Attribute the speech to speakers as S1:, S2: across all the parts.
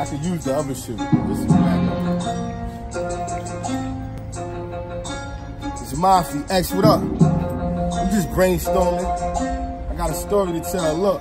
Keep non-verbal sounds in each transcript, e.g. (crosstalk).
S1: I could use the other shoe. This is bad. It's Mafia. X, what up? I'm just brainstorming. I got a story to tell. Look.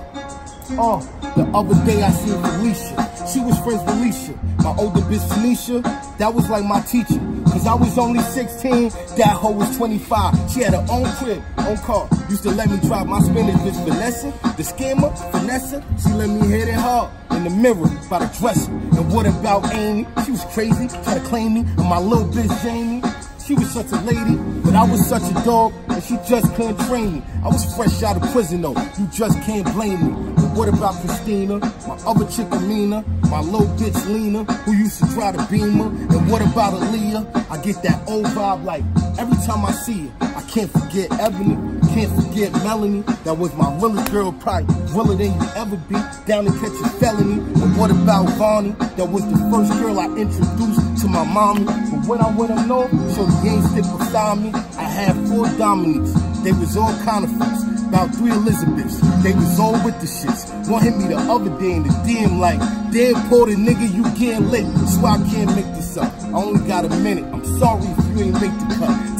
S1: Oh, the other day I seen Felicia. She was friends with Alicia. My older bitch Tanisha, that was like my teacher. Cause I was only 16, that hoe was 25. She had her own crib, own car. Used to let me drive my Spanish bitch Vanessa. The scammer, Vanessa, she let me hit it hard in the mirror by the dresser. And what about Amy? She was crazy, tried to claim me. And my little bitch Jamie, she was such a lady, but I was such a dog, and she just couldn't train me. I was fresh out of prison though, you just can't blame me. But what about Christina, my other chick Amina, my little bitch Lena, who used to drive the Beamer? And what about Aaliyah? I get that old vibe like every time I see her. I can't forget Ebony, can't forget Melanie. That was my realest girl, probably realer than you ever be. Down to catch a felony. And what about Bonnie? That was the first girl I introduced to my mommy. But when I went up north, so the game stick beside me, I had four Dominiques. They was all counterfeits. About three Elizabeths. They was all with the shits. One hit me the other day in the DM like, damn, Porter nigga, you getting lit. So I can't make this up. I only got a minute. I'm sorry if you ain't make the cut.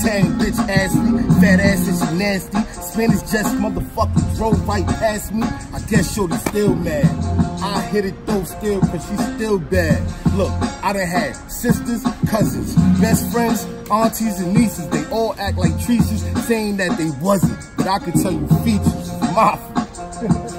S1: Bitch ass me, fat ass she nasty. Spanish just motherfucking drove right past me. I guess Shorty's still mad. I hit it though still, cause she's still bad. Look, I done had sisters, cousins, best friends, aunties and nieces. They all act like treaches, saying that they wasn't. But I can tell you features, mafia. (laughs)